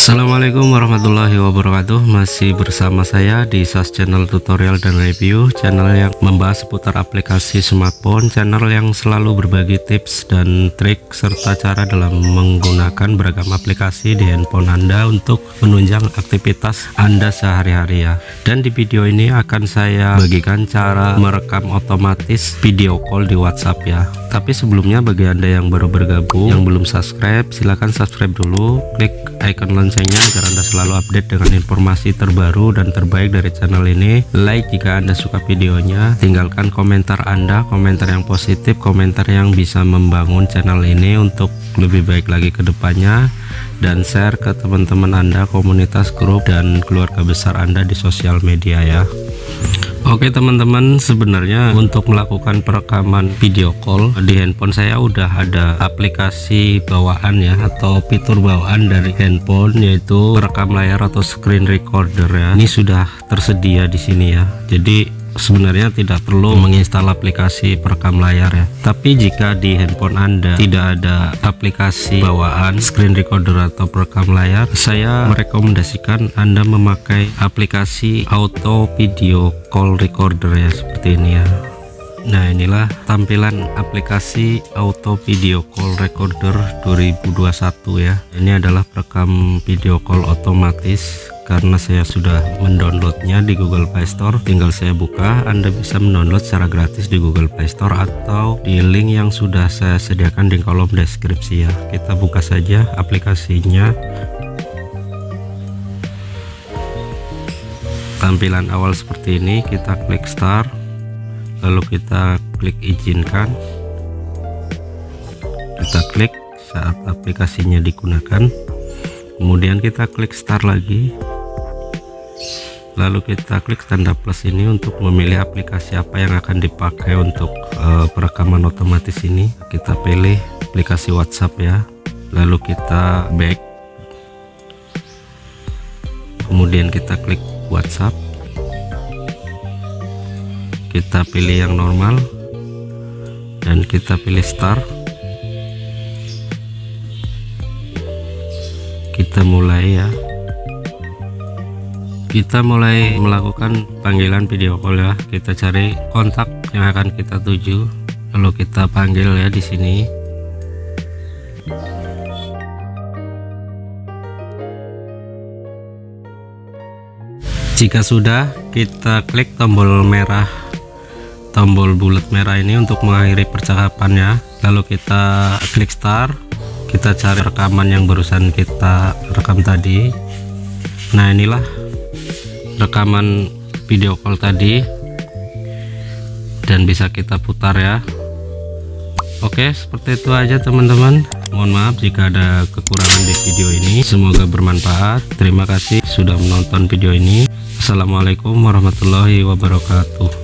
Assalamualaikum warahmatullahi wabarakatuh. Masih bersama saya di SAS Channel Tutorial dan Review Channel yang membahas seputar aplikasi smartphone Channel yang selalu berbagi tips dan trik Serta cara dalam menggunakan beragam aplikasi di handphone Anda Untuk menunjang aktivitas Anda sehari-hari ya. Dan di video ini akan saya bagikan cara merekam otomatis video call di WhatsApp ya Tapi sebelumnya bagi Anda yang baru bergabung Yang belum subscribe silahkan subscribe dulu Klik icon loncengnya agar Anda selalu update dengan informasi terbaru dan terbaik dari channel ini. Like jika Anda suka videonya, tinggalkan komentar Anda, komentar yang positif, komentar yang bisa membangun channel ini untuk lebih baik lagi ke depannya dan share ke teman-teman Anda, komunitas grup dan keluarga besar Anda di sosial media ya. Oke teman-teman sebenarnya untuk melakukan perekaman video call di handphone saya udah ada aplikasi bawaan ya atau fitur bawaan dari handphone yaitu perekam layar atau screen recorder ya. Ini sudah tersedia di sini ya. Jadi sebenarnya tidak perlu menginstal aplikasi perekam layar ya. Tapi jika di handphone anda tidak ada aplikasi bawaan screen recorder atau perekam layar saya merekomendasikan anda memakai aplikasi auto video call recorder ya seperti ini ya. Nah inilah tampilan aplikasi auto video call recorder 2021 ya. Ini adalah perekam video call otomatis karena saya sudah mendownloadnya di Google Play Store tinggal saya buka Anda bisa mendownload secara gratis di Google Play Store atau di link yang sudah saya sediakan di kolom deskripsi ya. Kita buka saja aplikasinya. Tampilan awal seperti ini kita klik start lalu kita klik izinkan. Kita klik saat aplikasinya digunakan. Kemudian kita klik start lagi lalu kita klik tanda plus ini untuk memilih aplikasi apa yang akan dipakai untuk uh, perekaman otomatis ini. Kita pilih aplikasi WhatsApp ya. Lalu kita back. Kemudian kita klik WhatsApp. Kita pilih yang normal. Dan kita pilih start kita mulai ya kita mulai melakukan panggilan video call ya. Kita cari kontak yang akan kita tuju. Lalu kita panggil ya di sini. Jika sudah kita klik tombol merah. Tombol bulat merah ini untuk mengakhiri percakapannya. Lalu kita klik start kita cari rekaman yang barusan kita rekam tadi. Nah inilah rekaman video call tadi. Dan bisa kita putar ya. Oke seperti itu aja teman-teman. Mohon maaf jika ada kekurangan di video ini. Semoga bermanfaat. Terima kasih sudah menonton video ini. Assalamualaikum warahmatullahi wabarakatuh